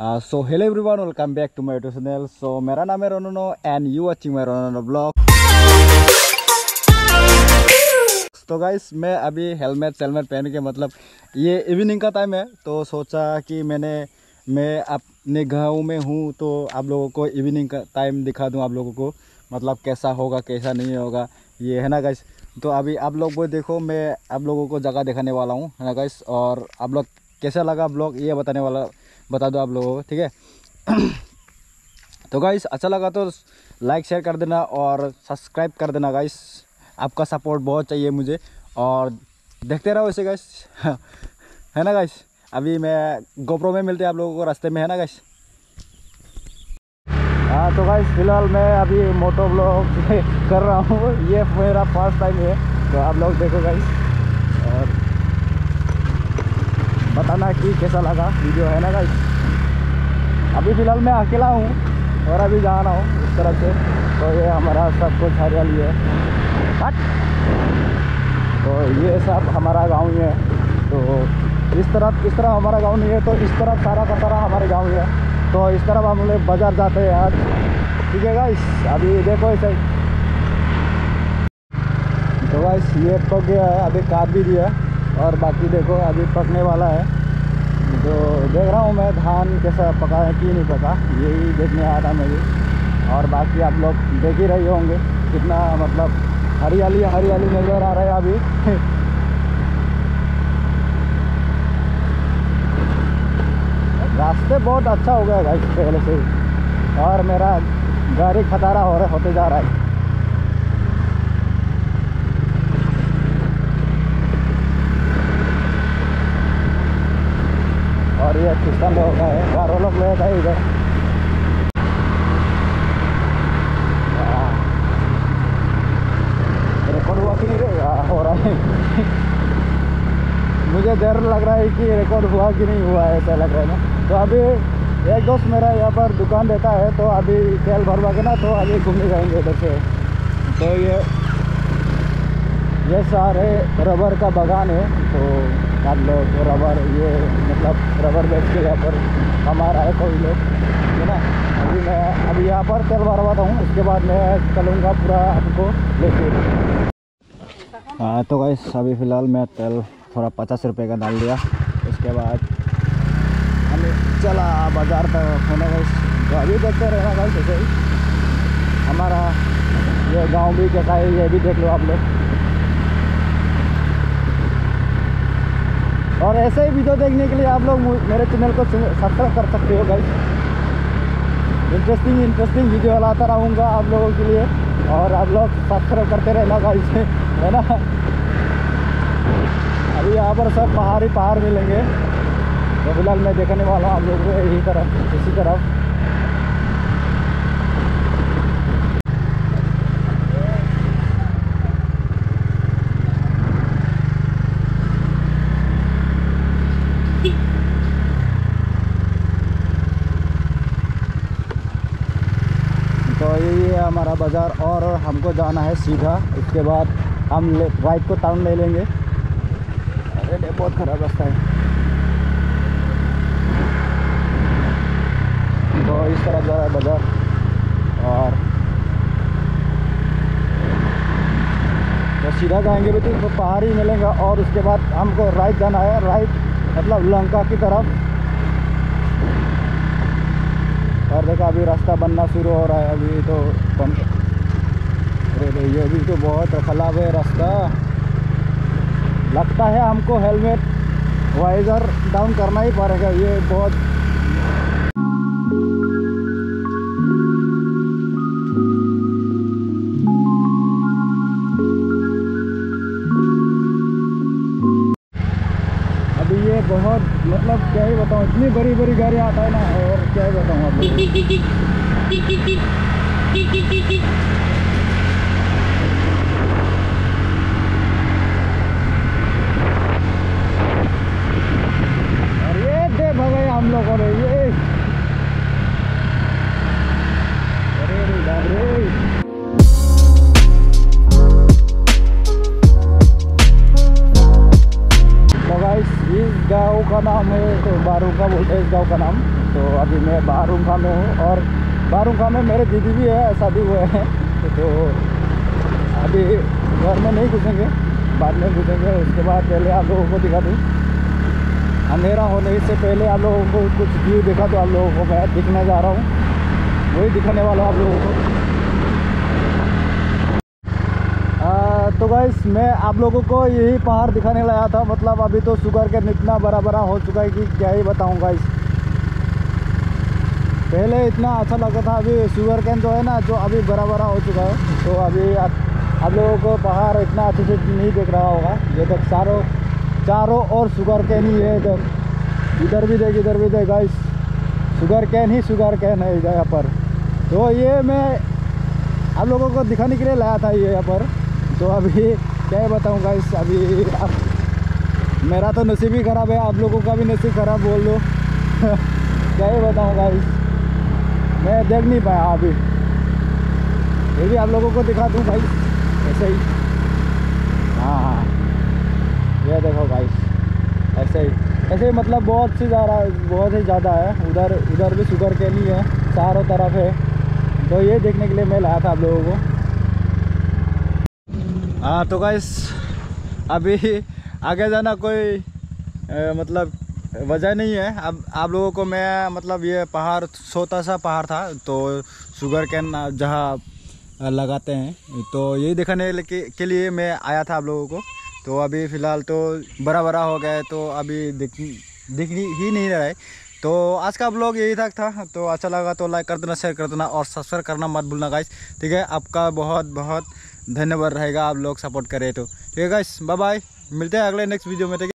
So hello everyone welcome back to my YouTube channel so मेरा नाम है Rono and you watching my Rono blog तो guys मैं अभी हेलमेट सेलमेट पहन के मतलब ये इवनिंग का टाइम है तो सोचा कि मैंने, मैं अपने गाँव में हूँ तो आप लोगों को इवनिंग का टाइम दिखा दूँ आप लोगों को मतलब कैसा होगा, कैसा नहीं होगा, ये है ना गाइस तो अभी आप लोग वो देखो, मैं आप लोगों को जगह दिखाने वाला हूँ, है ना गाइस और आप लोग कैसा लगा ब्लॉग ये बताने वाला बता दो आप लोगों को, ठीक है? तो गाइस अच्छा लगा तो लाइक शेयर कर देना और सब्सक्राइब कर देना गाइस आपका सपोर्ट बहुत चाहिए मुझे और देखते रहो इसे गाइस है ना गाइस अभी मैं गोप्रो में मिलते हैं आप लोगों को रास्ते में, है ना गाइस हाँ तो गाइस फ़िलहाल मैं अभी मोटो ब्लॉग कर रहा हूँ। ये मेरा फ़र्स्ट टाइम है तो आप लोग देखो गाइस और बताना कि कैसा लगा। वीडियो है ना गाइस अभी फ़िलहाल मैं अकेला हूँ और अभी जा रहा हूँ इस तरफ़ से। तो ये हमारा सब कुछ हरियाली है। हट तो ये सब हमारा गाँव ही है। तो इस तरफ़ इस तरफ़ हमारा गाँव नहीं है तो इस तरफ़ सारा का सारा हमारे गाँव ही है। तो इस तरफ़ हम लोग बाज़ार जाते हैं आज ठीक है गाइस अभी देखो ऐसे तो गाइस ये तो गया है अभी काट भी दिया। और बाकी देखो, अभी पकने वाला है। तो देख रहा हूँ मैं, धान कैसा पका है कि नहीं पका, यही देखने आ रहा मुझे। और बाकी आप लोग देख ही रहे होंगे, कितना मतलब हरियाली हरियाली नज़र आ रहा है अभी। रास्ते बहुत अच्छा हो गया है पहले से और मेरा गाड़ी खतारा हो रहा, होते जा रहा है। और ये किसान का है बारह लोग लोग है इधर। रिकॉर्ड हुआ कि नहीं रहेगा हो रहा है। मुझे डर लग रहा है कि रिकॉर्ड हुआ कि नहीं हुआ है, ऐसा लग रहा है ना। तो अभी एक दोस्त मेरा यहाँ पर दुकान देता है तो अभी तेल भरवा के ना तो अभी घूमने जाएँगे इधर से। तो ये ये सारे रबर का बगान है तो आप तो रबर ये मतलब रबर बेच के यहाँ पर हमारा है कोई लोग, है ना? अभी मैं, अभी यहाँ पर तेल भरवाता हूँ, उसके बाद मैं चलूँगा पूरा आपको लेके। हाँ तो गाइस अभी फ़िलहाल मैं तेल थोड़ा पचास रुपये का डाल दिया, उसके बाद हमें चला बाज़ार तक गाइस तो अभी देखते रहना गाइस ऐसे ही हमारा ये गाँव भी कैसा है, ये भी देख लो आप लोग। और ऐसे ही वीडियो देखने के लिए आप लोग मेरे चैनल को सब्सक्राइब कर सकते हो गाइस इंटरेस्टिंग इंटरेस्टिंग वीडियो लाता रहूँगा आप लोगों के लिए और आप लोग सब्सक्राइब करते रहना गाइस है ना? अभी यहाँ पर सब पहाड़ी पहाड़ मिलेंगे। तो फ़िलहाल मैं देखने वाला हूँ आप लोगों को यही तरफ़, इसी तरफ़ तो हमारा बाज़ार और हमको जाना है सीधा। इसके बाद हम राइट को टाउन ले लेंगे। अरे बहुत ख़राब रास्ता है। तो इस तरफ़ जा रहा है बाज़ार। और तो सीधा जाएँगे भी तो पहाड़ ही मिलेंगे। और उसके बाद हमको राइट जाना है। राइट मतलब लंका की तरफ़। और देखा अभी रास्ता बनना शुरू हो रहा है अभी तो बन अरे ये भी तो बहुत खराब है रास्ता। लगता है हमको हेलमेट वाइजर डाउन करना ही पड़ेगा, ये बहुत अभी ये बहुत क्या ही बताऊँ, इतनी बड़ी बड़ी गाड़ी आता है ना, और क्या ही बताऊँ आप लोग गाँव का नाम। का इस का तो अभी मैं बारूंखा में हूँ और बारूंखा में मेरे दीदी भी है, शादी हुए हैं। तो अभी घर में नहीं घुसेंगे, बाद में घुसेंगे, उसके बाद पहले आप लोगों को दिखा दूँ। अंधेरा होने से पहले आप लोगों को कुछ व्यू देखा तो आप लोगों को मैं दिखने जा रहा हूँ। वही दिखाने वाला आप लोगों को। तो गाइस मैं आप लोगों को यही पहाड़ दिखाने लाया था। मतलब अभी तो शुगर कैन इतना बड़ा बड़ा हो चुका है कि क्या ही बताऊँ गाइस पहले इतना अच्छा लगता था अभी शुगर कैन जो है ना जो अभी बड़ा बड़ा हो चुका है तो अभी आप, आप लोगों को पहाड़ इतना अच्छे से नहीं देख रहा होगा। ये तक चारों चारों और शुगर कैन ही है इधर। इधर भी देख इधर भी देख गाइस शुगर कैन ही शुगर कैन है इधर यहाँ पर। तो ये मैं आप लोगों को दिखाने के लिए लाया था ये यहाँ पर। तो अभी क्या ही बताऊँ गाइस अभी अब मेरा तो नसीब ही ख़राब है आप लोगों का भी नसीब ख़राब बोल दो। क्या ही बताऊँ गाइस मैं देख नहीं पाया अभी। ये भी आप लोगों को दिखा दूँ भाई ऐसे ही। हाँ हाँ। ये देखो भाई ऐसे ही। ऐसे ही मतलब बहुत सी ज़्यादा बहुत ही ज़्यादा है। उधर उधर भी शुगर के नहीं है चारों तरफ़ है। तो ये देखने के लिए मैं लाया था आप लोगों को। हाँ तो गाइस अभी आगे जाना कोई ए, मतलब वजह नहीं है। अब आप लोगों को मैं मतलब ये पहाड़ छोटा सा पहाड़ था तो शुगर कैन जहाँ लगाते हैं तो यही दिखाने के, के लिए मैं आया था आप लोगों को। तो अभी फ़िलहाल तो बड़ा बड़ा हो गया है तो अभी दिख दिख ही नहीं रहा है। तो आज का ब्लॉग यही तक था। तो अच्छा लगा तो लाइक कर देना शेयर कर देना और सब्सक्राइब करना मत भूलना गाइस ठीक है? आपका बहुत बहुत धन्यवाद रहेगा आप लोग सपोर्ट करें तो। ठीक है गाइस बाय बाय मिलते हैं अगले नेक्स्ट वीडियो में।